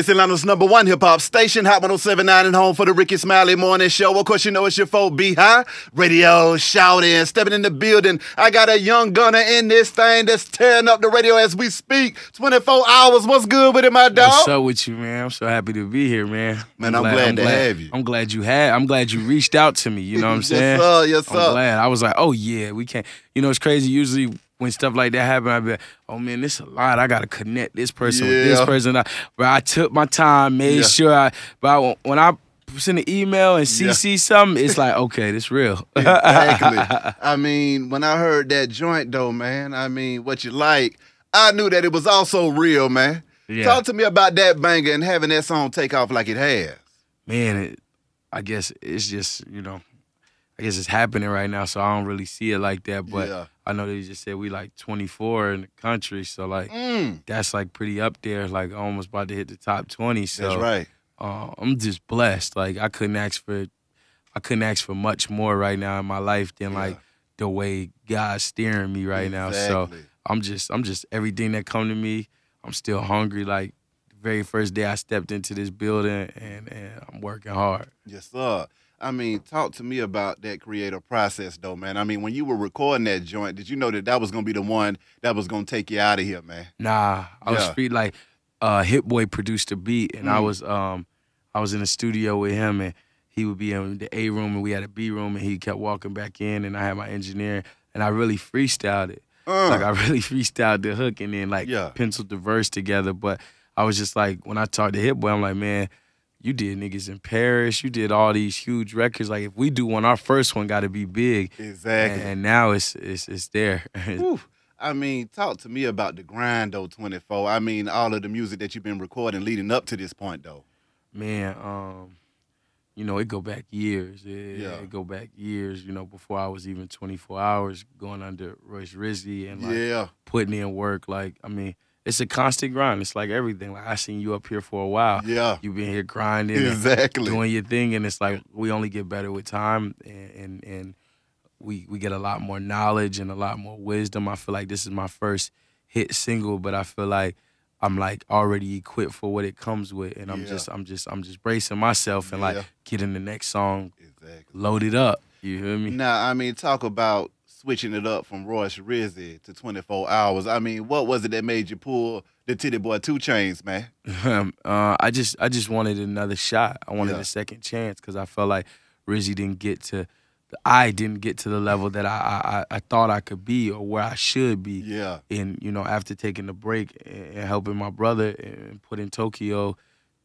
It's Atlanta's number one hip hop station, Hot 1079 and home for the Rickey Smiley Morning Show. Of course, you know it's your folk, B High. Radio shouting, stepping in the building. I got a young gunner in this thing that's tearing up the radio as we speak. 24 hours. What's good with it, my dog? What's up with you, man? I'm so happy to be here, man. Man, I'm glad to have you. I'm glad you had. I'm glad you reached out to me. You know what I'm saying? Yes, sir. Yes, I'm sir. glad. I was like, oh yeah, we can't. You know, it's crazy. Usually when stuff like that happened, I'd be like, oh man, this a lot. I gotta connect this person with this person. I- But I took my time, made Yeah. sure I. But I, when I send an email and CC something, it's like, okay, this real. exactly. I mean, when I heard that joint, though, man, I mean, what you like, I knew that it was also real, man. Yeah. Talk to me about that banger and having that song take off like it has. man, it, I guess it's just you know, I guess it's happening right now, so I don't really see it like that. But Yeah. I know they just said we like 24 in the country, so like Mm, that's like pretty up there, like almost about to hit the top 20. So that's right. uh, I'm just blessed. Like I couldn't ask for, I couldn't ask for much more right now in my life than like the way God's steering me right now. So I'm just, I'm just everything that come to me. I'm still hungry. Like the very first day I stepped into this building, and and I'm working hard. Yes, sir. I mean, talk to me about that creative process, though, man. I mean, when you were recording that joint, did you know that that was gonna be the one that was gonna take you out of here, man? Nah, I was Yeah. free like uh Hit Boy produced the beat and I Mm. was um I was in the studio with him and he would be in the A room and we had a B room and he kept walking back in and I had my engineer and I really freestyled it. Uh, Like I really freestyled the hook and then like Yeah. penciled the verse together. But I was just like when I talked to Hit Boy, I'm like, man, you did niggas in Paris, you did all these huge records. Like if we do one, our first one gotta be big. exactly. And, and now it's it's it's there. Whew. I mean, talk to me about the grind, though, 24. I mean, all of the music that you've been recording leading up to this point, though. man, um, you know, it go back years. It, Yeah. it go back years. You know, before I was even 24 hours going under Royce Rizzy and like yeah. putting in work. Like, I mean, it's a constant grind. It's like everything. Like I seen you up here for a while. Yeah. You've been here grinding, and Exactly. doing your thing, and it's like we only get better with time, and and, and we we get a lot more knowledge and a lot more wisdom. I feel like this is my first hit single, but I feel like I'm like already equipped for what it comes with, and I'm Yeah. just I'm just I'm just bracing myself and Yeah. like getting the next song Exactly. loaded up. You hear me? Now, I mean, talk about switching it up from Royce Rizzy to 24 hours. I mean, what was it that made you pull the Titty Boy 2 Chainz, man? uh, I just I just wanted another shot. I wanted Yeah. a second chance because I felt like Rizzy didn't get to, I didn't get to the level that I, I I thought I could be or where I should be. Yeah. And you know, after taking the break and and helping my brother and putting Tokyo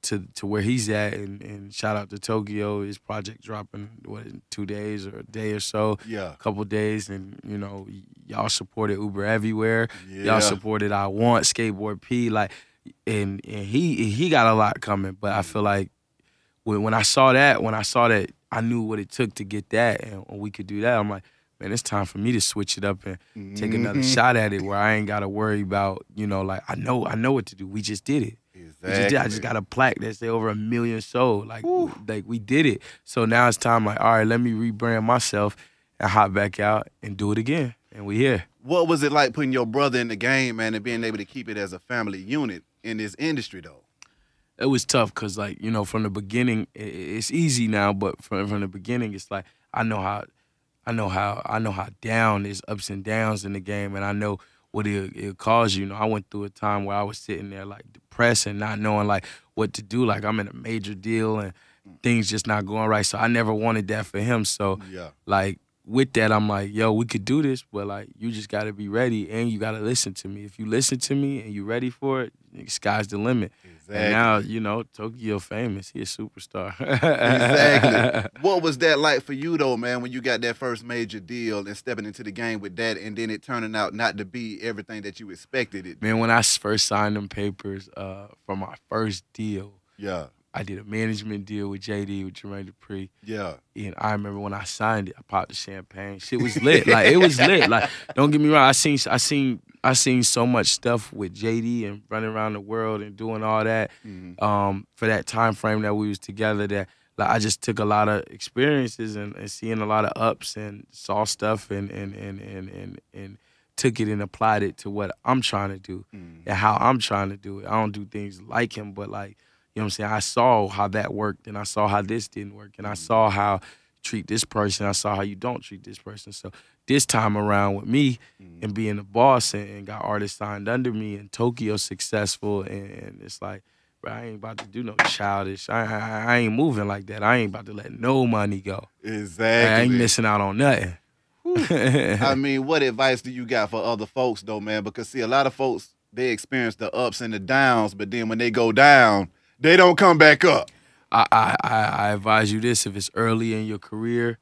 to to where he's at, and, and shout out to Tokyo, his project dropping what in two days or a day or so, Yeah. a couple days, and you know, y'all supported Uber everywhere. Yeah. Y'all supported I Want Skateboard P, like, and and he he got a lot coming, but I feel like when when I saw that, when I saw that, I knew what it took to get that, and we could do that, I'm like, man, it's time for me to switch it up and take another Mhm. shot at it, where I ain't got to worry about, you know, like I know I know what to do. We just did it. We just did. I just got a plaque that say over a million sold. Like, like we did it. So now it's time. Like, all right, let me rebrand myself and hop back out and do it again. And we here. What was it like putting your brother in the game, man, and being able to keep it as a family unit in this industry, though? it was tough because like you know from the beginning it's easy now but from from the beginning it's like i know how i know how i know how down is ups and downs in the game and i know what it, it cause you. You know i went through a time where i was sitting there like depressed and not knowing like what to do. Like i'm in a major deal and mm. things just not going right. So i never wanted that for him. So Yeah. like with that i'm like yo we could do this but like you just got to be ready and you got to listen to me. If you listen to me and you ready for it sky's the limit Exactly. and now, you know, Tokyo famous. He a superstar. exactly. What was that like for you though, man, when you got that first major deal and stepping into the game with that, and then it turning out not to be everything that you expected it? Man, when I first signed them papers uh, for my first deal, Yeah, I did a management deal with JD with Jermaine Dupri. yeah, And I remember when I signed it, I popped the champagne. Shit was lit. like it was lit. Like don't get me wrong. I seen I seen I seen so much stuff with JD and running around the world and doing all that. Mhm. um, for that time frame that we was together that like I just took a lot of experiences and, and seeing a lot of ups and saw stuff and and, and and and and took it and applied it to what I'm trying to do Mhm. and how I'm trying to do it. I don't do things like him, but like, You know what I'm saying? I saw how that worked and I saw how this didn't work and I saw how treat this person. I saw how you don't treat this person. So this time around with me mm. and being the boss and, and got artists signed under me and Tokyo successful and it's like, bro, I ain't about to do no childish. I, I, I ain't moving like that. I ain't about to let no money go. Exactly. I ain't missing out on nothing. I mean, what advice do you got for other folks though, man? Because see, a lot of folks they experience the ups and the downs, but then when they go down, they don't come back up. I, I, I advise you this: if it's early in your career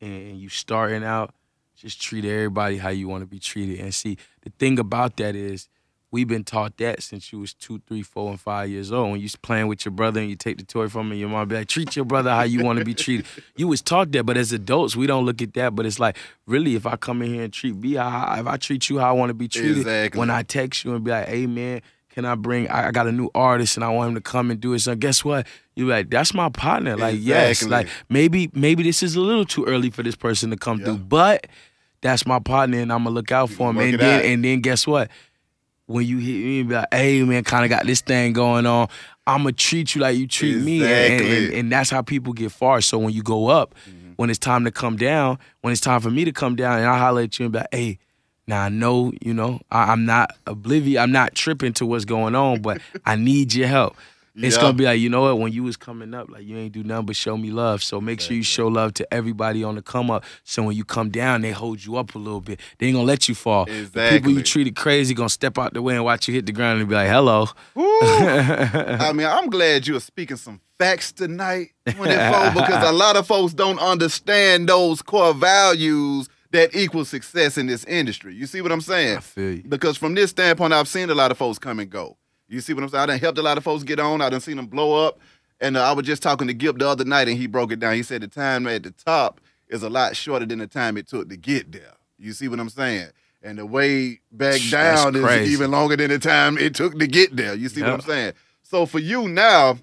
and you starting out, just treat everybody how you want to be treated. And see, the thing about that is, we've been taught that since you was two, three, four, and five years old. When you playing with your brother and you take the toy from him, your mom be like, treat your brother how you want to be treated. you was taught that, but as adults, we don't look at that. But it's like, really, if I come in here and treat B, how, if I treat you how I want to be treated, Exactly. when I text you and be like, hey man, can I bring? I got a new artist and I want him to come and do it. So guess what? You like that's my partner. Like yes, like maybe maybe this is a little too early for this person to come Yeah. through, but that's my partner and I'm gonna look out for him. And then out. and then guess what? When you hit me be like, hey man, kind of got this thing going on. I'ma treat you like you treat me, and, and, and, that's how people get far. So when you go up, Mm-hmm. when it's time to come down, when it's time for me to come down, and I holler at you and be like, hey. Now I know, you know, I, I'm not oblivious. I'm not tripping to what's going on, but I need your help. It's Yeah. gonna be like, you know what? When you was coming up, like you ain't do nothing but show me love. So make sure you show love to everybody on the come up. So when you come down, they hold you up a little bit. They ain't gonna let you fall. Exactly. The people Exactly. you treated crazy gonna step out the way and watch you hit the ground and be like, hello. I mean, I'm glad you're speaking some facts tonight, 24, because a lot of folks don't understand those core values that equal success in this industry. You see what I'm saying? I feel you. Because from this standpoint, I've seen a lot of folks come and go. You see what I'm saying? I done helped a lot of folks get on. I done seen them blow up. And uh, I was just talking to Gipp the other night, and he broke it down. He said the time at the top is a lot shorter than the time it took to get there. You see what I'm saying? And the way back down is even longer than the time it took to get there. You see what I'm saying? So for you now,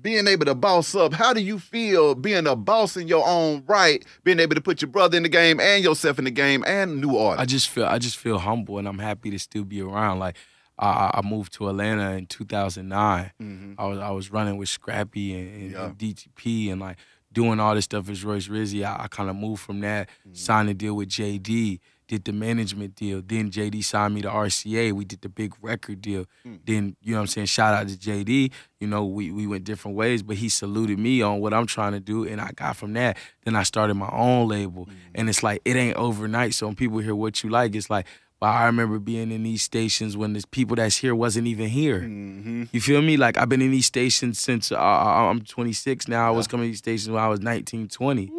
being able to boss up, how do you feel being a boss in your own right, being able to put your brother in the game and yourself in the game and new I just feel I just feel humble and I'm happy to still be around. Like I, I moved to Atlanta in 2009. Mhm. I was I was running with Scrappy and, and, Yeah. and DTP and like doing all this stuff as Royce Rizzy. I, I kind of moved from that, Mm-hmm. signed a deal with JD, did the management deal. Then JD signed me to RCA. We did the big record deal. Mm. Then you know what I'm saying. Shout out to JD. You know we we went different ways, but he saluted me on what I'm trying to do, and I got from that. Then I started my own label, Mm. and it's like it ain't overnight. So when people hear what you like, it's like. But I remember being in these stations when the people that's here wasn't even here. Mm-hmm. You feel me? Like I've been in these stations since uh, I'm 26 now. I was coming to these stations when I was 19, 20.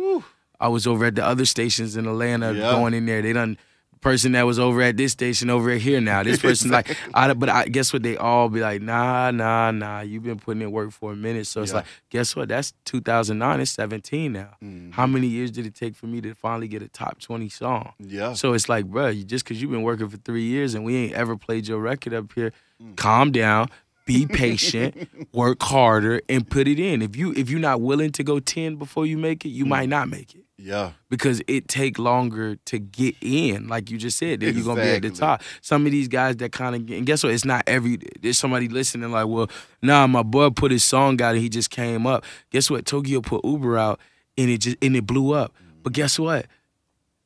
I was over at the other stations in Atlanta Yeah. going in there. They done person that was over at this station over here now. This person like I but I guess what they all be like, nah, nah, nah. You've been putting in work for a minute. So it's Yeah. like, guess what? That's 2009. It's 17 now. Mhm. How many years did it take for me to finally get a top 20 song? Yeah. So it's like, bro, you, just because you've been working for three years and we ain't ever played your record up here, calm down, be patient, work harder, and put it in. If you if you're not willing to go ten before you make it, you mm. might not make it Yeah. because it take longer to get in. Like you just said, then you're gonna be at the top. Some of these guys that kind of and guess what? It's not every. There's somebody listening like, well, nah, my boy put his song out and he just came up. Guess what? Tokyo put Uber out and it just and it blew up. Mm. But guess what?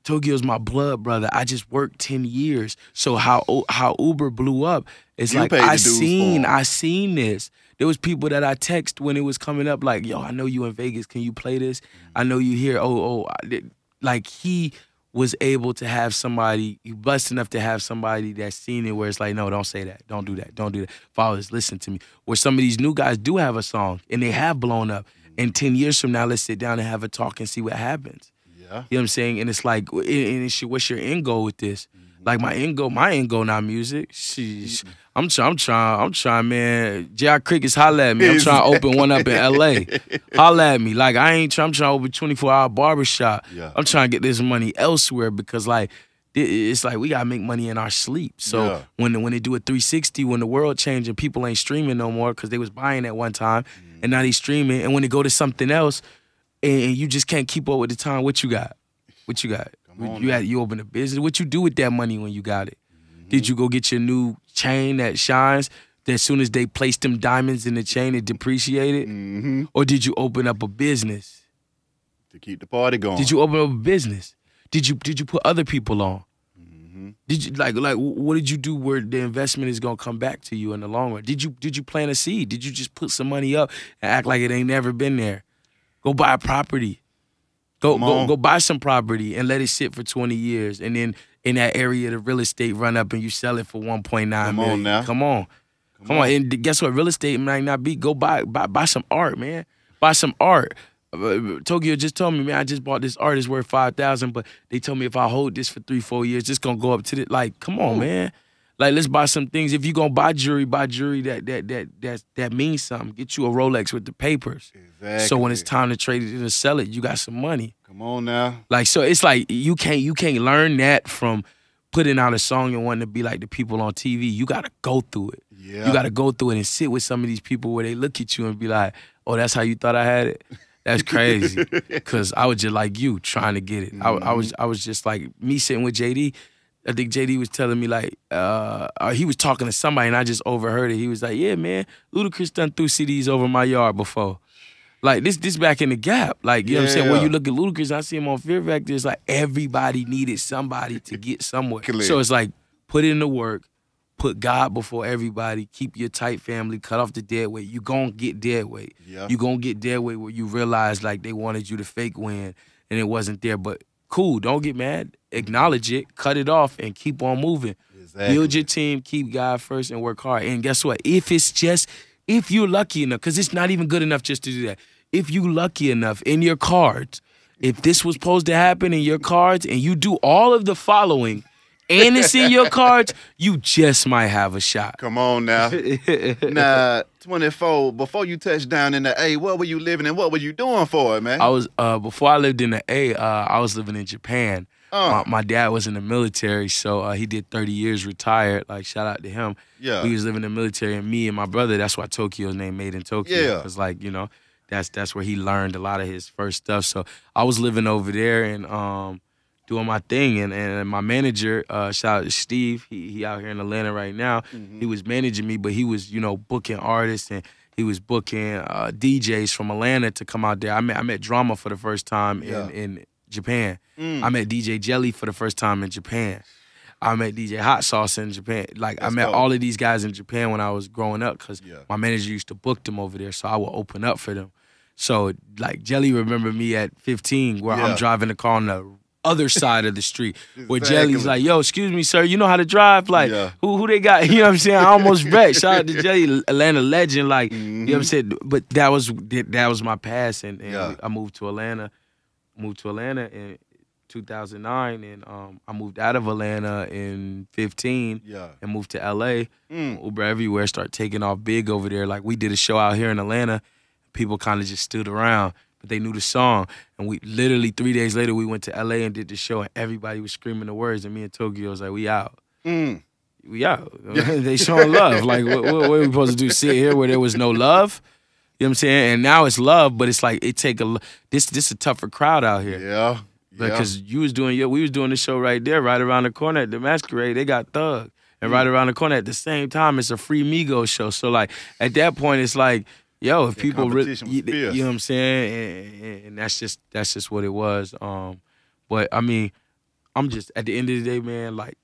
Tokyo's my blood brother. I just worked ten years. So how how Uber blew up? It's You like I seen. I seen this. There was people that I text when it was coming up, like, "Yo, I know you in Vegas. Can you play this? I know you here. Oh, oh." Like he was able to have somebody. You blessed enough to have somebody that seen it, where it's like, "No, don't say that. Don't do that. Don't do that." Fathers, listen to me. Where some of these new guys do have a song and they have blown up. And ten years from now, let's sit down and have a talk and see what happens. Yeah. You know what I'm saying? And it's like, and it's what's your end goal with this? Mm-hmm. Like my end goal, my end goal not music. Sheesh. I'm trying, I'm trying, I'm trying, man. J.I. Crickets, holla at me. I'm trying to open one up in L.A. Holla at me. Like I ain't trying, I'm trying to open 24 hour barbershop. Yeah. I'm trying to get this money elsewhere because like it's like we gotta make money in our sleep. So Yeah. when when they do a 360, when the world changing, people ain't streaming no more because they was buying at one time mm-hmm. and now they streaming, and when they go to something else and, you just can't keep up with the time, what you got? What you got? On you got you open a business. What you do with that money when you got it? Mm-hmm. Did you go get your new chain that shines? that as soon as they placed them diamonds in the chain, it depreciated? Mm-hmm. Or did you open up a business? To keep the party going. Did you open up a business? Did you did you put other people on? Mm-hmm. Did you like like what did you do where the investment is gonna come back to you in the long run? Did you did you plant a seed? Did you just put some money up and act like it ain't never been there? Go buy a property. Go go go buy some property and let it sit for 20 years. And then in that area the real estate run up and you sell it for 1.9 Come million. on now. Come on. Come, on. And guess what? Real estate might not be. Go buy buy buy some art, man. Buy some art. Uh, Tokyo just told me, man, I just bought this art. It's worth five thousand, but they told me if I hold this for three, four years, it's gonna go up to the like. Come on, man. Like let's buy some things. If you gonna buy jewelry, buy jewelry that that that that that means something. Get you a Rolex with the papers. Exactly. So when it's time to trade it and sell it, you got some money. Come on now. Like so, it's like you can't you can't learn that from putting out a song and wanting to be like the people on TV. You got to go through it. Yeah. You got to go through it and sit with some of these people where they look at you and be like, "Oh, that's how you thought I had it." That's crazy. Cause I was just like you, trying to get it. I, I was mm-hmm. I was just like me sitting with JD. I think JD was telling me like uh, uh, he was talking to somebody and I just overheard it. He was like, "Yeah, man, Ludacris done threw CDs over my yard before." Like this, this back in the gap. Like you know what I'm saying. When you look at Ludacris, I see him on Fear Factor. It's like everybody needed somebody to get somewhere. So it's like put in the work, put God before everybody, keep your tight family, cut off the dead weight. You gonna get dead weight. Yeah. You gonna get dead weight where you realize like they wanted you to fake win and it wasn't there. But cool, don't get mad. Acknowledge it, cut it off, and keep on moving. Exactly. Build your team, keep God first, and work hard. And guess what? If it's just if you're lucky enough, because it's not even good enough just to do that. If you lucky enough in your cards, if this was supposed to happen in your cards, and you do all of the following, and it's in your cards, you just might have a shot. Come on now. now, 24, before you touched down in the A, what were you living and what were you doing for it, man? I was uh before I lived in the A, uh, I was living in Japan. Uh. My, my dad was in the military, so uh, he did 30 years retired. Like shout out to him. Yeah. We was living in the military, and me and my brother. That's why Tokyo's name made in Tokyo. Yeah. Cause like you know, that's that's where he learned a lot of his first stuff. So I was living over there and um doing my thing, and and my manager, uh, shout out to Steve. He he out here in Atlanta right now. Mm-hmm. He was managing me, but he was you know booking artists and. He was booking uh, DJs from Atlanta to come out there. I met I met Drama for the first time Yeah. in, in Japan. Mm. I met DJ Jelly for the first time in Japan. I met DJ Hot Sauce in Japan. Like I met dope. all of these guys in Japan when I was growing up because Yeah. my manager used to book them over there, so I would open up for them. So like Jelly remembered me at 15, where Yeah. I'm driving the car on the other side of the street, where Exactly. Jelly's like, "Yo, excuse me, sir, you know how to drive? Like, Yeah. who who they got? You know what I'm saying? I almost wrecked. Shout out to Jelly, Atlanta legend. Like, you know what I'm saying? But that was that, was my past, and, and Mm-hmm. I moved to Atlanta, moved to Atlanta in 2009, and um, I moved out of Atlanta in 15 Yeah. and moved to LA. Mm. Uber everywhere start taking off big over there. Like we did a show out here in Atlanta, people kind of just stood around, but they knew the song. And we literally three days later we went to LA and did the show, and everybody was screaming the words, and me and Tokyo was like, "We out." Mm. we out. they showing love. Like, what, what, what are we supposed to do? Sit here where there was no love? You know what I'm saying? And now it's love, but it's like it take a this this a tougher crowd out here. Yeah. Yeah. Because you was doing your, we was doing the show right there, right around the corner at the Masquerade. They got Thug, and right around the corner at the same time, it's a free Migos show. So like at that point, it's like, yo, if Yeah, people really, you, you know what I'm saying, and, and, and that's just that's just what it was. Um, but I mean, I'm just at the end of the day, man. Like,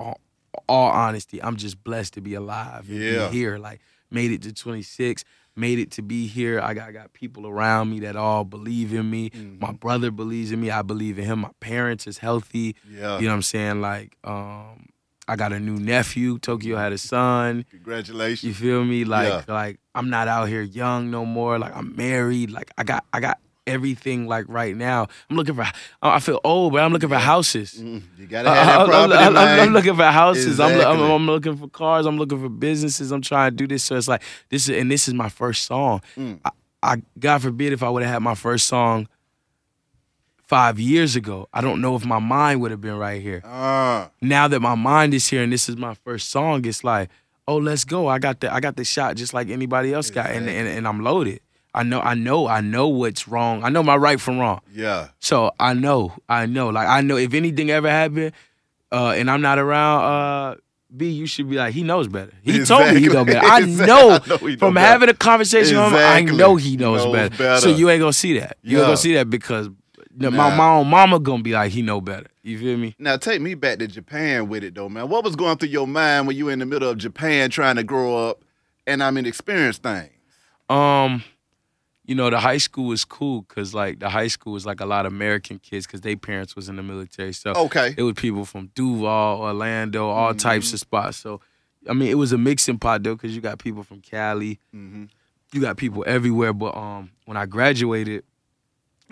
all, all honesty, I'm just blessed to be alive and Yeah. be here. Like, made it to 26, made it to be here. I got I got people around me that all believe in me. Mm-hmm. My brother believes in me. I believe in him. My parents is healthy. Yeah. You know what I'm saying? Like, um, I got a new nephew. Tokyo had a son. Congratulations. You feel me? Like, Yeah. like I'm not out here young no more. Like I'm married. Like I got I got everything like right now. I'm looking for I feel old, but I'm looking for houses. Mm, You gotta have that I'm, property, I'm- I'm- I'm looking for houses. I'm, I'm, I'm looking for cars. I'm looking for businesses. I'm trying to do this. So it's like this is and this is my first song. Mm. I, I God forbid if I would have had my first song five years ago, I don't know if my mind would have been right here. Ah, Now that my mind is here and this is my first song, it's like, oh, let's go. I got the I got the shot just like anybody else got, and, and and I'm loaded. I know, I know, I know what's wrong. I know my right from wrong. yeah. So I know, I know. Like I know if anything ever happened, uh, and I'm not around, uh, B, you should be like, he knows better. He told me he knows better. I Exactly. know, I know from better. having a conversation with him, I know he knows, Knows better. better. So you ain't gonna see that. You ain't gonna see that because Nah. my, my own mama gonna be like, he know better. You feel me? Now take me back to Japan with it though, man. What was going through your mind when you were in the middle of Japan trying to grow up and I mean experience things? Um, you know, the high school was cool because like the high school was like a lot of American kids because their parents was in the military. So Okay. it was people from Duval, Orlando, all Mm-hmm. types of spots. So I mean, it was a mixing pot though because you got people from Cali, hmm you got people everywhere. But um, when I graduated,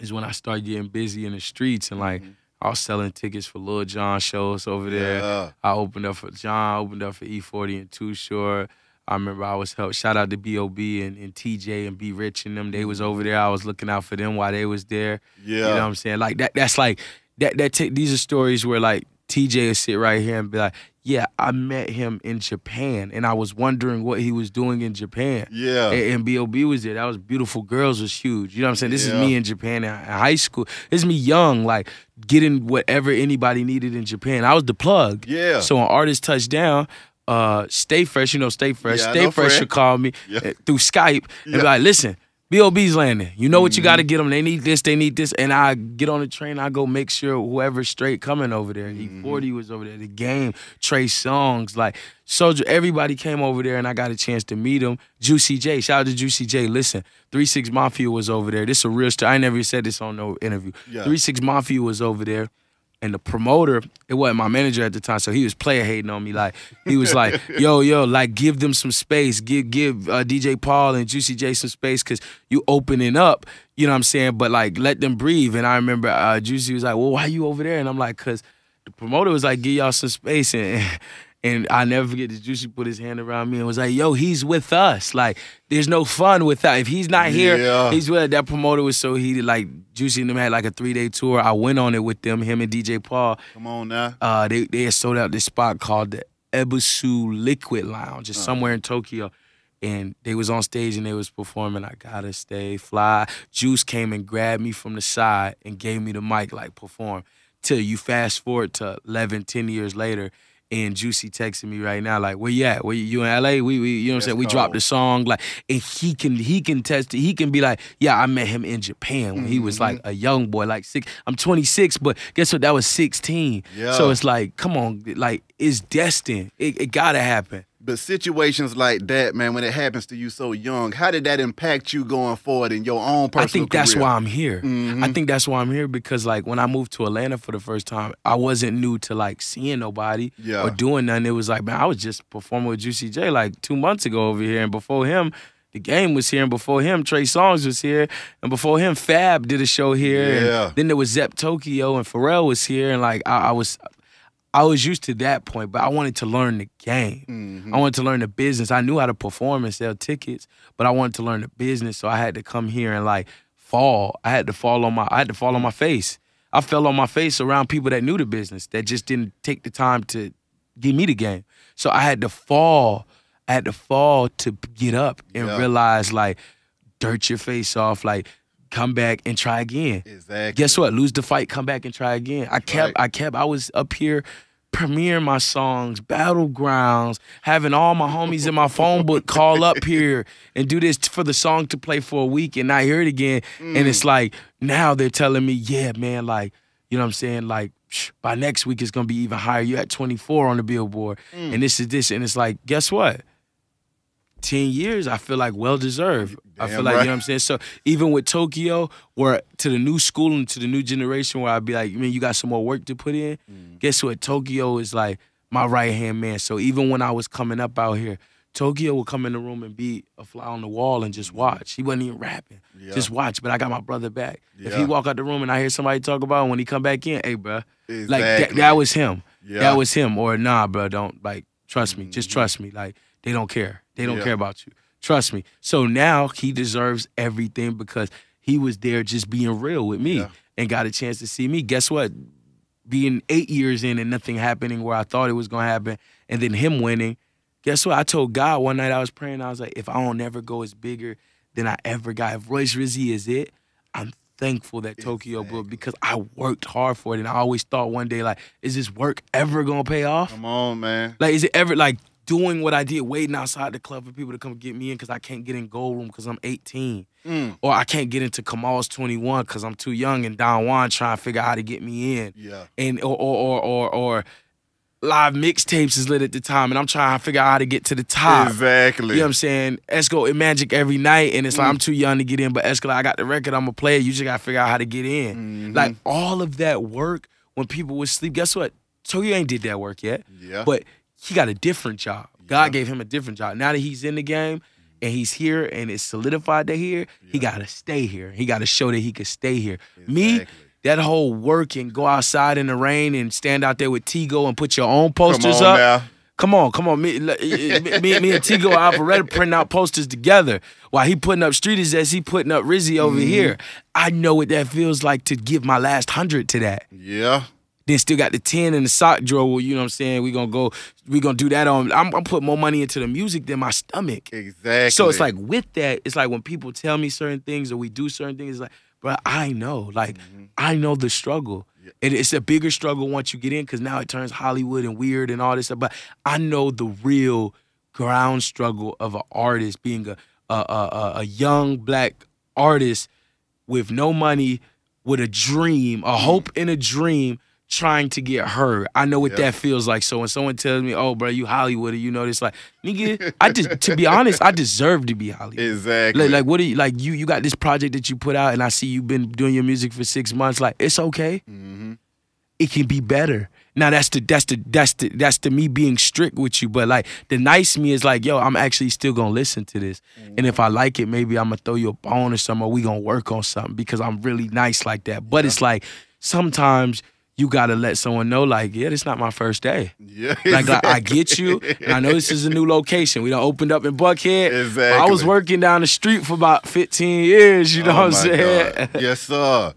is when I started getting busy in the streets and like I was selling tickets for Lil Jon shows over there. Yeah. I opened up for Jon, opened up for E40 and Too Short. I remember I was helped. Shout out to B.O.B. and, and TJ and B Rich and them. They was over there. I was looking out for them while they was there. Yeah. You know what I'm saying? Like that. That's like that. That these are stories where like TJ would sit right here and be like, "Yeah, I met him in Japan, and I was wondering what he was doing in Japan." yeah. And, and B.O.B. was there. That was beautiful. Girls was huge. You know what I'm saying? This Yeah. is me in Japan in, high school. This is me young, like getting whatever anybody needed in Japan. I was the plug. Yeah. So when artists touched down, uh, Stay Fresh, you know Stay Fresh. Yeah, Stay Fresh Fred. would call me Yeah. uh, through Skype and Yeah. be like, listen, B.O.B.'s landing. You know what you got Mm-hmm. to get them. They need this, they need this. And I get on the train, I go make sure whoever's straight coming over there. Mm-hmm. E40 was over there. The game, Trey Songz, like Soulja, everybody came over there and I got a chance to meet them. Juicy J, shout out to Juicy J. Listen, 3 6 Mafia was over there. This is a real story. I never said this on no interview. Yeah. 3 6 Mafia was over there. And the promoter, it wasn't my manager at the time, so he was player hating on me. Like he was like, "Yo, yo, like give them some space, give give uh, DJ Paul and Juicy J some space, cause you opening up, you know what I'm saying? But like let them breathe." And I remember uh, Juicy was like, "Well, why you over there?" And I'm like, "Cause the promoter was like, give y'all some space." And and I never forget that Juicy put his hand around me and was like, "Yo, he's with us. Like, there's no fun without. If he's not here, Yeah. he's with." That promoter was so heated. Like Juicy and them had like a three day tour. I went on it with them, him and DJ Paul. Come on now. Uh, they they had sold out this spot called the Ebisu Liquid Lounge, just somewhere in Tokyo. And they was on stage and they was performing. I gotta stay fly. Juice came and grabbed me from the side and gave me the mic, like perform. Till you fast forward to 11, 10 years later, and Juicy texting me right now, like, where you at? Where you, you in LA? We, we you know what I'm saying? We dropped the song, like, and he can he can test it. He can be like, yeah, I met him in Japan when he was Mm-hmm. like a young boy, like six. I'm 26, but guess what? That was 16. Yeah. So it's like, come on, like it's destined. It, it gotta happen. But situations like that, man, when it happens to you so young, how did that impact you going forward in your own personal I think that's career? why I'm here. Mhm. I think that's why I'm here because like when I moved to Atlanta for the first time, I wasn't new to like seeing nobody Yeah. or doing nothing. It was like, man, I was just performing with Juicy J like two months ago over here, and before him. The game was here, and before him, Trey Songz was here, and before him, Fab did a show here. Yeah. then there was Zepp Tokyo, and Pharrell was here, and like I, I was, I was used to that point, but I wanted to learn the game. Mhm. I wanted to learn the business. I knew how to perform and sell tickets, but I wanted to learn the business. So I had to come here and like fall. I had to fall on my I had to fall on my face. I fell on my face around people that knew the business that just didn't take the time to give me the game. So I had to fall. I had to fall to get up and Yeah. realize like dirt your face off, like come back and try again. Exactly. Guess what? Lose the fight, come back and try again. I kept, Right. I kept, I was up here premiering my songs, battlegrounds, having all my homies in my phone book call up here and do this for the song to play for a week and not hear it again. And Mm. it's like now they're telling me, yeah, man, like, you know what I'm saying? Like, psh, by next week it's gonna be even higher. You're at 24 on the billboard. Mm. And this is this. And it's like, guess what? 10 years, I feel like well deserved. I feel like, right. you know what I'm saying? So even with Tokyo, where to the new school and to the new generation, where I'd be like, man, you got some more work to put in. Mm. Guess what? Tokyo is like my right hand man. So even when I was coming up out here, Tokyo would come in the room and be a fly on the wall and just watch. He wasn't even rapping. Mm-hmm. Yeah. Just watch. But I got my brother back. If he walk out the room and I hear somebody talk about him, when he come back in, hey, bro, like that, that was him. Yeah. That was him. Or nah, bro, don't like trust me. Just trust me. Like they don't care. They don't Yeah. care about you. Trust me. So now he deserves everything because he was there just being real with me Yeah. and got a chance to see me. Guess what? Being eight years in and nothing happening where I thought it was gonna happen, and then him winning. Guess what? I told God one night I was praying. I was like, if I don't ever go as bigger than I ever got, if Royce Rizzy is it, I'm thankful that Tokyo booked because I worked hard for it, and I always thought one day like, is this work ever gonna pay off? Come on, man. Like, is it ever like doing what I did, waiting outside the club for people to come get me in because I can't get in gold room because I'm 18, Mm. or I can't get into Kamal's 21 because I'm too young, and Don Juan trying to figure out how to get me in, Yeah. and or or or or, or live mixtapes is lit at the time, and I'm trying to figure out how to get to the top. Exactly. You know what I'm saying? Esco and Magic every night, and it's like Mm. I'm too young to get in, but Esco, like, I got the record, I'm a player. You just gotta figure out how to get in. Mhm. Like all of that work when people would sleep. Guess what? Tokyo ain't did that work yet, yeah. but he got a different job. God Yeah. gave him a different job. Now that he's in the game and he's here and it's solidified that here, he gotta stay here. He gotta show that he could stay here. Me, that whole work and go outside in the rain and stand out there with Tigo and put your own posters Come on up. now. Come on, come on. Me, me, me, and Tigo Alpharetta printing out posters together while he putting up Streeters as he putting up Rizzy over Mhm. here. I know what that feels like to give my last hundred to that. Yeah. Then still got the 10 in the sock drawer. You know what I'm saying? We're gonna go, we're gonna do that on. I'm, I'm putting more money into the music than my stomach. Exactly. So it's like with that, it's like when people tell me certain things or we do certain things, it's like, bro, I know. Like, Mhm. I know the struggle. Yeah. And it's a bigger struggle once you get in because now it turns Hollywood and weird and all this stuff. But I know the real ground struggle of an artist being a a, a, a- a young black artist with no money, with a dream, a hope and a dream, trying to get heard. I know what Yeah. that feels like. So when someone tells me, "Oh, bro, you Hollywood," you know, it's like, nigga, I just to be honest, I deserve to be Hollywood. exactly. Like, like what do you like? You you got this project that you put out, and I see you've been doing your music for six months. Like it's okay. Mm-hmm. It can be better. Now that's the that's the that's the that's the me being strict with you. But like the nice me is like, yo, I'm actually still gonna listen to this, and if I like it, maybe I'm gonna throw you a bone or something, or we gonna work on something because I'm really nice like that. But it's like sometimes you gotta let someone know, like, yeah, this not my first day. Yeah. Like, like, I get you, and I know this is a new location. We done opened up in Buckhead. Exactly. I was working down the street for about 15 years, you know Oh what I'm saying? God. yes, sir.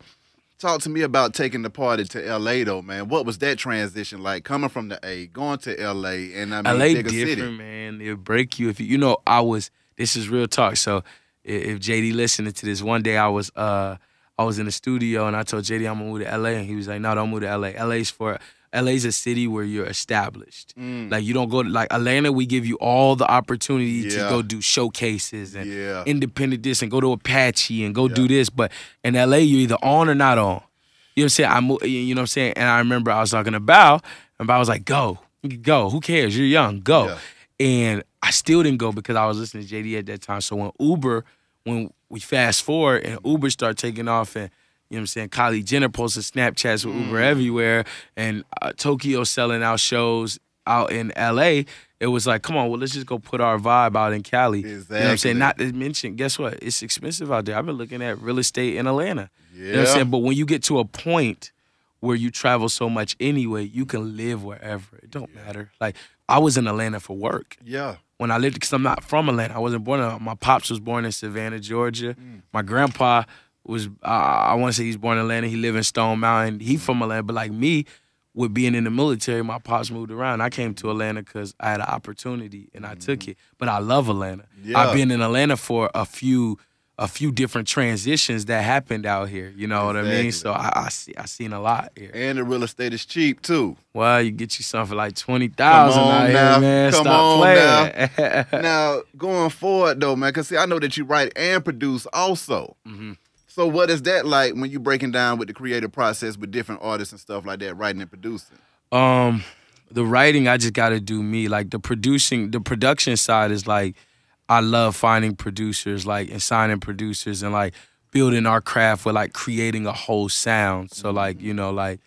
Talk to me about taking the party to LA though, man. What was that transition like coming from the A, going to LA and I mean LA bigger different, city? man. It'll break you if you you know, I was this is real talk. So i- if JD listening to this, one day I was uh I was in the studio and I told JD I'm gonna move to LA and he was like, No, don't move to LA. LA's for LA's a city where you're established. Mm, Like you don't go to like Atlanta, we give you all the opportunity to go do showcases and yeah. independent this and go to Apache and go Yeah. do this. But in LA, you're either on or not on. You know what I'm saying? I you know what I'm saying? And I remember I was talking to Bow, and Bow was like, "Go, go. Who cares? You're young. Go." Yeah. And I still didn't go because I was listening to JD at that time. So when Uber, when we fast forward and Uber start taking off and you know what I'm saying? Kylie Jenner posted Snapchats with Uber Mm. everywhere, and uh, Tokyo selling out shows out in LA. It was like, come on, well, let's just go put our vibe out in Cali. You know what I'm saying? Not to mention, guess what? It's expensive out there. I've been looking at real estate in Atlanta. Yeah. You know what I'm saying? But when you get to a point where you travel so much anyway, you can live wherever. It don't matter. Like I was in Atlanta for work yeah. when I lived because I'm not from Atlanta. I wasn't born. In, my pops was born in Savannah, Georgia. Mm. My grandpa was. Uh, I want to say he's born in Atlanta. He lived in Stone Mountain. He from Atlanta, but like me, with being in the military, my pops moved around. I came to Atlanta because I had an opportunity and I took it. But I love Atlanta. Yeah. I've been in Atlanta for a few. A few different transitions that happened out here, you know what I mean. So I, I see, I seen a lot here. And the real estate is cheap too. Well, you get you something like twenty thousand out now. here, man. Come Stop on playing. now, going forward though, man, cause see, I know that you write and produce also. Mhm. So what is that like when you breaking down with the creative process with different artists and stuff like that, writing and producing? Um, the writing, I just got to do me. Like the producing, the production side is like, I love finding producers, like and signing producers, and like building our craft with like creating a whole sound. So like you know, like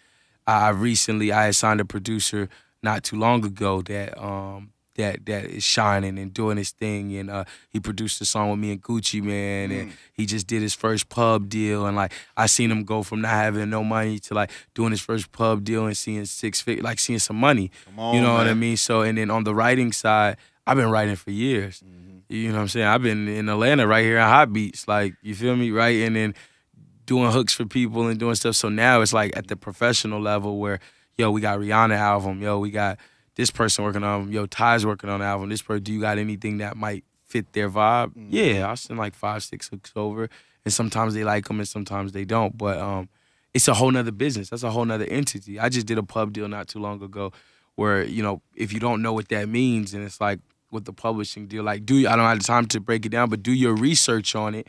I I recently I had signed a producer not too long ago that um that that is shining and doing his thing and uh he produced a song with me and Gucci Mane and he just did his first pub deal and like I seen him go from not having no money to like doing his first pub deal and seeing six figure like seeing some money. Come on, you know what I mean? So and then on the writing side, I've been writing for years. You know what I'm saying? I've been in Atlanta right here at Hot Beats, like you feel me, right? And then doing hooks for people and doing stuff. So now it's like at the professional level where, yo, we got Rihanna album, yo, we got this person working on, them. yo, Ty's working on the album. This person, do you got anything that might fit their vibe? Yeah, I'll send like five, six hooks over, and sometimes they like them and sometimes they don't. But um, it's a whole nother business. That's a whole nother entity. I just did a pub deal not too long ago, where you know if you don't know what that means, and it's like with the publishing deal, like do I don't have the time to break it down, but do your research on it,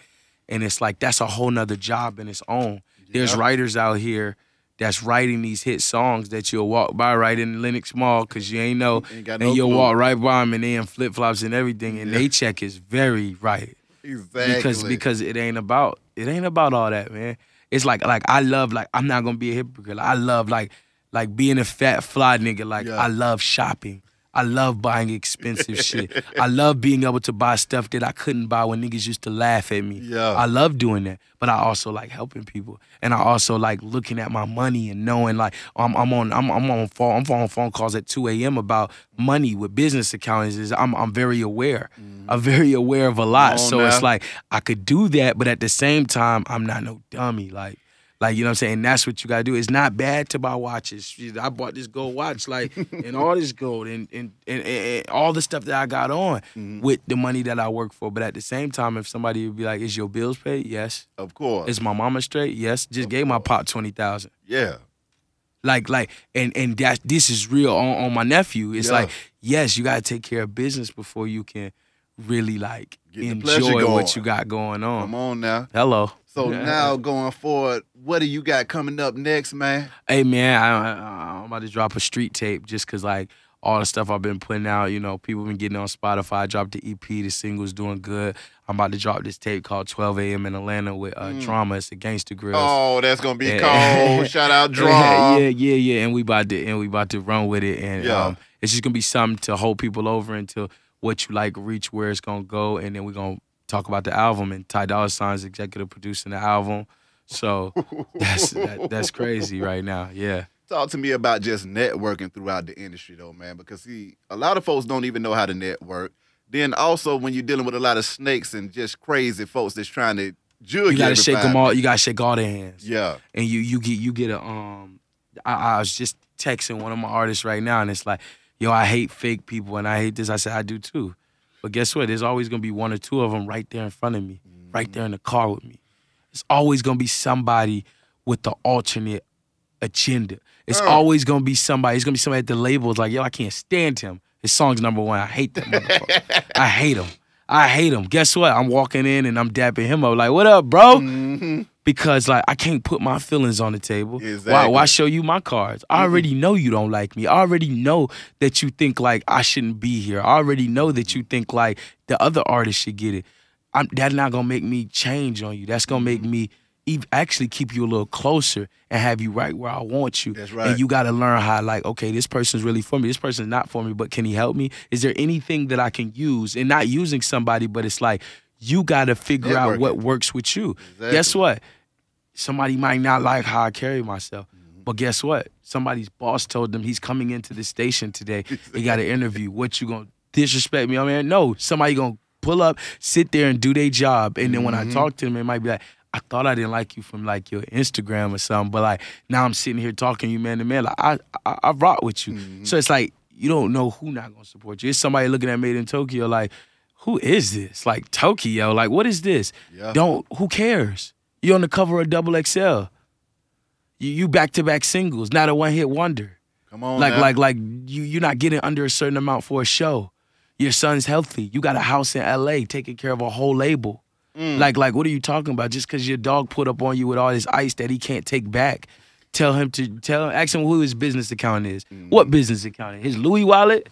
and it's like that's a whole nother job in its own. There's writers out here that's writing these hit songs that you'll walk by right in Lenox Mall because you ain't know, Ain't and no you'll clue. walk right by them and they in flip flops and everything, and they check is very right Exactly. because because it ain't about it ain't about all that, man. It's like like I love like I'm not gonna be a hypocrite. I love like like being a fat fly nigga. Like Yeah. I love shopping. I love buying expensive shit. I love being able to buy stuff that I couldn't buy when niggas used to laugh at me. Yeah. I love doing that. But I also like helping people. And I also like looking at my money and knowing like I'm I'm on I'm I'm on phone I'm on phone calls at 2 a.m. about money with business accountants. Is I'm I'm very aware. I'm very aware of a lot. So it's like I could do that, but at the same time, I'm not no dummy. Like, like you know what I'm saying. That's what you gotta do. It's not bad to buy watches. I bought this gold watch, like, and all this gold, and and, and, and all the stuff that I got on Mm-hmm. with the money that I work for. But at the same time, if somebody would be like, "Is your bills paid?" Yes. of course. Is my mama straight? Yes. Just gave my pop twenty thousand. yeah. Like, like, and and that this is real on, on my nephew. It's Yeah. like, yes, you gotta take care of business before you can really like Get enjoy what you got going on. Come on now. Hello. So Yeah. now going forward, what do you got coming up next, man? Hey man, I, I, I'm about to drop a street tape just cause like all the stuff I've been putting out, you know, people been getting on Spotify. I dropped the EP, the single's doing good. I'm about to drop this tape called 12 a.m. in Atlanta with uh, Drama. It's the Gangsta Grillz. Oh, that's gonna be Yeah. cold. Shout out Drama. Yeah, yeah, yeah, and we about to and we about to run with it, and Yeah. um, it's just gonna be something to hold people over until what you like reach where it's gonna go, and then we're gonna talk about the album. And Ty Dolla Sign's executive producing the album, so that's that, that's crazy right now. Yeah. Talk to me about just networking throughout the industry, though, man. Because see, a lot of folks don't even know how to network. Then also, when you're dealing with a lot of snakes and just crazy folks that's trying to jug You gotta shake them all. You gotta shake all their hands. Yeah. and you you get you get a um. I, I was just texting one of my artists right now, and it's like, yo, I hate fake people, and I hate this. I said I do too, but guess what? There's always gonna be one or two of them right there in front of me, right there in the car with me. It's always gonna be somebody with the alternate agenda. It's always gonna be somebody. It's gonna be somebody at the label. It's like, yo, I can't stand him. His song's number one. I hate that motherfucker. I hate him. I hate him. Guess what? I'm walking in and I'm dapping him up. Like, what up, bro? Mm-hmm. Because like I can't put my feelings on the table. Why, Exactly. why show you my cards? I already know you don't like me. I already know that you think like I shouldn't be here. I already know that you think like the other artist should get it. I'm, that's not gonna make me change on you. That's gonna make mm-hmm. me actually keep you a little closer and have you right where I want you. That's right. And you got to learn how like okay, this person's really for me. This person's not for me, but can he help me? Is there anything that I can use? And not using somebody, but it's like you got to figure out what works with you. Guess what? Somebody might not like how I carry myself. Mm-hmm. But guess what? Somebody's boss told them he's coming into the station today. He got an interview. What you gonna disrespect me? I mean, no. Somebody gonna pull up, sit there, and do their job. And then when Mm-hmm. I talk to them, it might be like, I thought I didn't like you from like your Instagram or something, but like now I'm sitting here talking to you man to man. Like I, I, I rock with you. Mm-hmm. So it's like you don't know who not gonna support you. It's somebody looking at Made in Tokyo like, who is this? Like Tokyo? Like what is this? Yeah. Don't. Who cares? You on the cover of Double XL. You you back to back singles, not a one hit wonder. Come on. Like now. like like you you're not getting under a certain amount for a show. Your son's healthy. You got a house in LA taking care of a whole label. Mm. Like like what are you talking about? Just because your dog put up on you with all this ice that he can't take back. Tell him to tell him ask him who his business account is. Mm. What business account? His Louis wallet?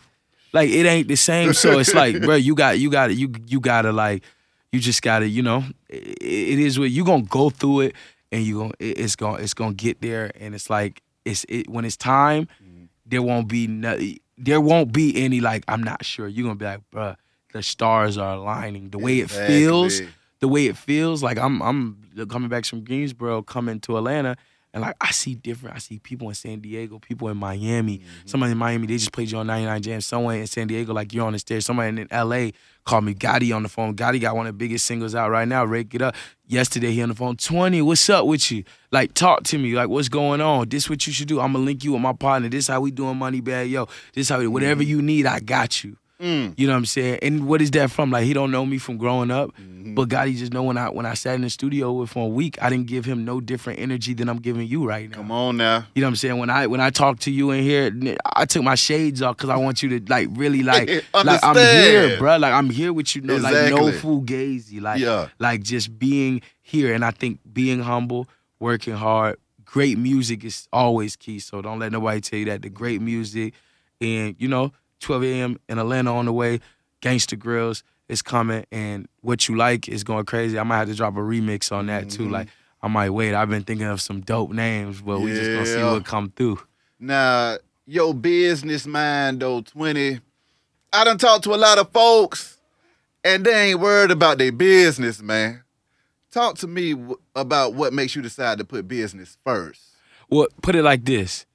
Like it ain't the same. So it's like, bro, you got you got you you gotta like you just gotta you know it, it is what you're gonna go through it and you gonna it- it's gonna it's gonna get there. And it's like it's it when it's time mm-hmm. there won't be no, there won't be any like I'm not sure. You're gonna be like bruh the stars are aligning. The way it feels the way it feels like I'm I'm coming back from Greensboro coming to Atlanta and like I see different. I see people in San Diego people in Miami. Mm-hmm. Somebody in Miami they just played you on 99 Jamz. Someone in San Diego like you're on the stairs. Somebody in LA called me Gotti on the phone. Gotti got one of the biggest singles out right now Rake It Up. Yesterday he on the phone 20 what's up with you? Like talk to me. Like what's going on? This what you should do. I'm gonna link you with my partner. This how we doing money bag yo. This how we, whatever mm-hmm. you need I got you Mm. You know what I'm saying? And what is that from? Like he don't know me from growing up, Mm-hmm. but God, he just know when I when I sat in the studio with him a week, I didn't give him no different energy than I'm giving you right now. Come on now. You know what I'm saying? When I when I talk to you in here, I took my shades off because I want you to like really like like I'm here, bro. Like I'm here with you. No, like no Exactly. fugazi. Like Yeah. like just being here. And I think being humble, working hard, great music is always key. So don't let nobody tell you that. The great music and you know, 12 a.m. in Atlanta on the way, Gangsta Grillz is coming, and what you like is going crazy. I might have to drop a remix on that too. Mhm. Like I might wait. I've been thinking of some dope names, but we just gonna see what come through. Now, your business mind though, 20. I done talked to a lot of folks, and they ain't worried about their business, man. Talk to me about what makes you decide to put business first. Well, put it like this.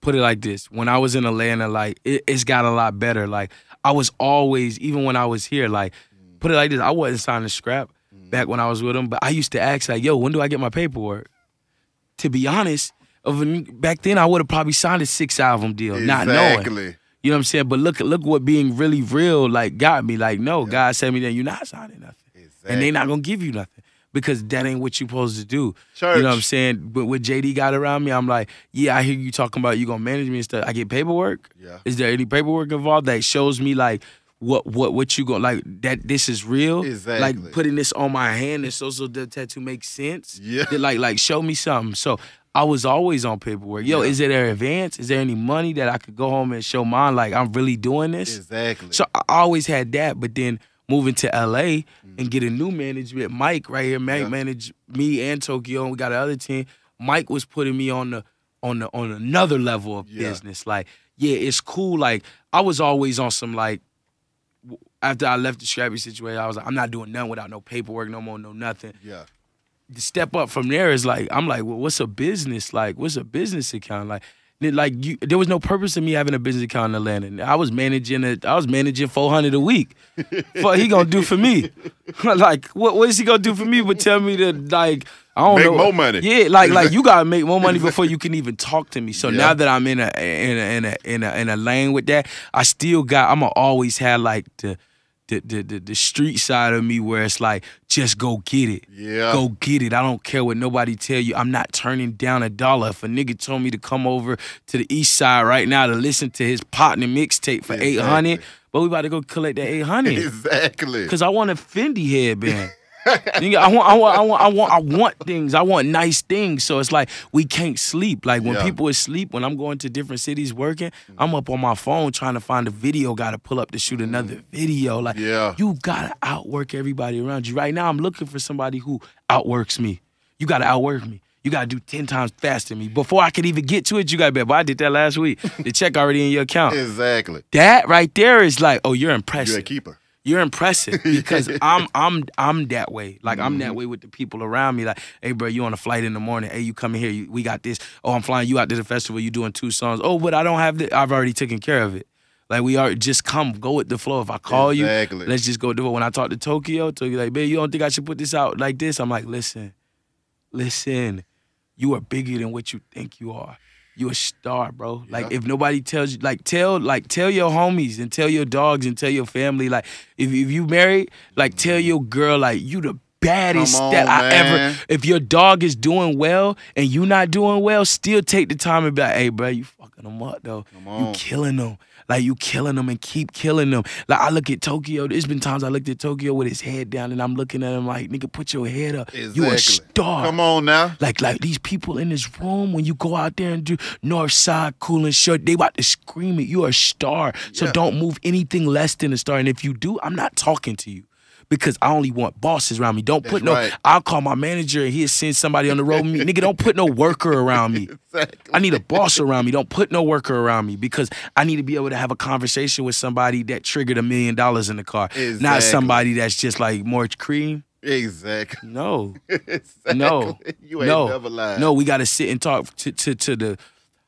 Put it like this. When I was in Atlanta, like it, it's got a lot better. Like I was always, even when I was here, like mm. put it like this. I wasn't signing scrap mm. back when I was with them, but I used to ask like, "Yo, when do I get my paperwork?" To be honest, of back then I would have probably signed a six album deal, not knowing. You know what I'm saying? But look, look what being really real like got me. Like, no, God said me that you're not signing nothing, Exactly. and they not gonna give you nothing because that ain't what you supposed to do. Church. You know what I'm saying? But what JD got around me, I'm like, yeah, I hear you talking about you gonna manage me and stuff. I get paperwork. Yeah. Is there any paperwork involved that shows me like what what what you going like that this is real? Exactly. Like putting this on my hand and so so the tattoo makes sense. Yeah. That, like like show me something. So I was always on paperwork. Yo, Yeah. is there an advance? Is there any money that I could go home and show mine? Like I'm really doing this. Exactly. So I always had that, but then moving to LA and mm-hmm. get a new management, Mike right here, Mike Yeah. managed me and Tokyo, and we got another team. Mike was putting me on the on the on another level of Yeah. business. Like, yeah, it's cool. Like I was always on some like after I left the Scrappy situation, I was like, I'm not doing nothing without no paperwork, no more, no nothing. yeah. The step up from there is like, I'm like, well, what's a business? Like, what's a business account? Like, like you, there was no purpose in me having a business account in Atlanta. I was managing it. I was managing 400 a week. what he gonna do for me? like, what what is he gonna do for me? But tell me to like, I don't Make know. more money. Yeah, like like you gotta make more money before you can even talk to me. So Yeah. now that I'm in a in a in a in a in a lane with that, I still got. I'ma always have like the. The, the, the, the street side of me where it's like just go get it Yeah. go get it i don't care what nobody tell you i'm not turning down a dollar if a nigga told me to come over to the east side right now to listen to his partner mixtape for Exactly. 800 but we about to go collect that 800 Exactly. because I want a Fendi headband. I want, I want, I want, I want, I want things. I want nice things. So it's like we can't sleep. Like when Yeah. people are asleep, when I'm going to different cities working, I'm up on my phone trying to find a video. Got to pull up to shoot another mm. video. Like Yeah. you gotta outwork everybody around you. Right now, I'm looking for somebody who outworks me. You gotta outwork me. You gotta do ten times faster than me. Before I could even get to it, you gotta be. But I did that last week. The check already in your account. Exactly. That right there is like, oh, you're impressed. You're a keeper. You're impressive because I'm I'm I'm that way. Like I'm that mm-hmm. way with the people around me. Like, hey, bro, you on a flight in the morning? Hey, you coming here? You, we got this. Oh, I'm flying you out to the festival. You doing two songs? Oh, but I don't have the. I've already taken care of it. Like we are just come go with the flow. If I call Exactly. you, let's just go do it. When I talk to Tokyo, Tokyo like, babe, you don't think I should put this out like this? I'm like, listen, listen, you are bigger than what you think you are. You a star, bro. Like if nobody tells you, like tell, like tell your homies and tell your dogs and tell your family, like if if you married, like tell mm-hmm. your girl, like you the baddest on, that I man. ever. If your dog is doing well and you not doing well, still take the time and be like, hey, bro, you fucking them up though. You killing them. Like you killing them and keep killing them. Like I look at Tokyo. There's been times I looked at Tokyo with his head down and I'm looking at him like, nigga, put your head up. You a star. Come on now. Like like these people in this room, when you go out there and do North Side cool and shirt, they about to scream it. You a star. So Yeah. don't move anything less than a star. And if you do, I'm not talking to you. Because I only want bosses around me. Don't put That's no. right. I'll call my manager and he'll send somebody on the road with me. Nigga, don't put no worker around me. Exactly. I need a boss around me. Don't put no worker around me because I need to be able to have a conversation with somebody that triggered a million dollars in the car, not somebody that's just like more cream. Exactly. No, exactly. no, You ain't no, never lied. no. We got to sit and talk to, to to the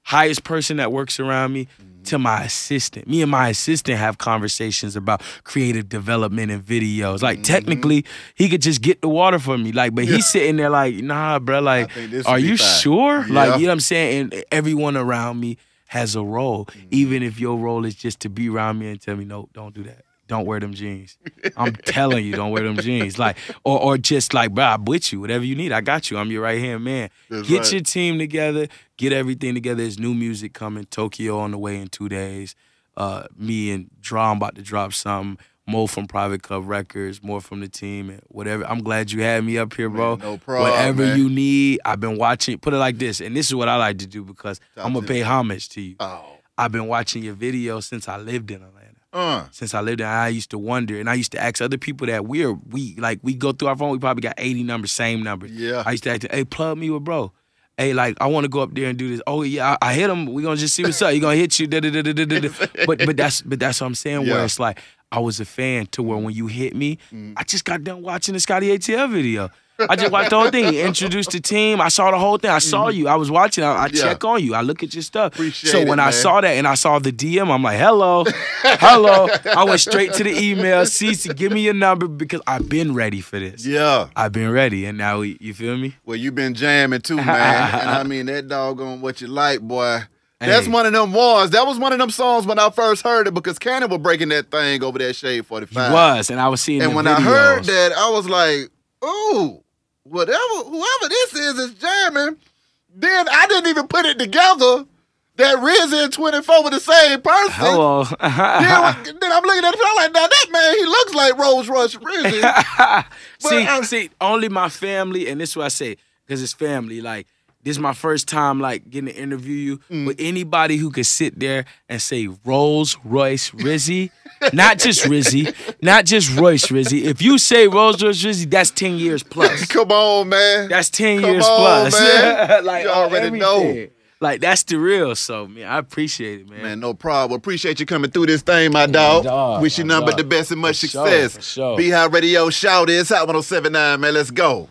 highest person that works around me. Mm-hmm. To my assistant, me and my assistant have conversations about creative development and videos. Like Mm-hmm. technically, he could just get the water for me. Like, but he's sitting there like, nah, bro. Like, are you fine. sure? Yeah. Like, you know what I'm saying? And everyone around me has a role, Mm-hmm. even if your role is just to be around me and tell me, no, don't do that. Don't wear them jeans. I'm telling you, don't wear them jeans. Like, or or just like, bro, I'm with you. Whatever you need, I got you. I'm your right hand man. That's get right. your team together. Get everything together. There's new music coming. Tokyo on the way in two days. Uh, me and Draw I'm about to drop something. More from Private Club Records, more from the team, and whatever. I'm glad you had me up here, bro. Man, no problem, Whatever man. you need, I've been watching. Put it like this, and this is what I like to do because Talk I'm gonna pay homage to you. Oh. I've been watching your videos since I lived in Atlanta Uh. since I lived there, I used to wonder, and I used to ask other people that we're we like we go through our phone, we probably got eighty numbers, same numbers. Yeah. I used to ask, hey, plug me with bro. Hey, like I want to go up there and do this. Oh yeah, I, I hit him. We gonna just see what's up. He gonna hit you. Da, da, da, da, da, da, da. But but that's but that's what I'm saying. Yeah. Where it's like I was a fan to where when you hit me, Mm. I just got done watching the Scotty ATL video. I just watched the whole thing. Introduced the team. I saw the whole thing. I saw you. I was watching. I, I Mm-hmm. Yeah. check on you. I look at your stuff. Appreciate so it, when I saw that and I saw the DM, I'm like, hello, hello. I went straight to the email. Cece, give me your number because I've been ready for this. Yeah. I've been ready, and now we, you feel me? Well, you've been jamming too, man. and I mean that doggone what you like, boy. That's Hey. one of them ones. That was one of them songs when I first heard it because Cannon was breaking that thing over that Shade He 45. was, and I was seeing And when videos. I heard that, I was like, ooh, whatever, whoever this is is jamming. Then I didn't even put it together that Rizzy and 24 were the same person. hello. Then, then I'm looking at him, I'm like, now that man, he looks like Rolls Royce Rizzy. see, I- see, only my family, and this is what I say, because it's family. Like, this is my first time, like, getting to interview you Mm. with anybody who could sit there and say Rolls Royce Rizzy, not just Rizzy, not just Royce Rizzy. If you say Rolls Royce Rizzy, that's 10 years plus. Come on, man. That's 10 Come years on, plus. man. like, You already know. Like, that's the real. So, man, I appreciate it, man. Man, no problem. Appreciate you coming through this thing, my dog. dog, Wish you nothing but the best and much For sure, success. for sure. B High Radio Shout is Hot 1079, man. Let's go.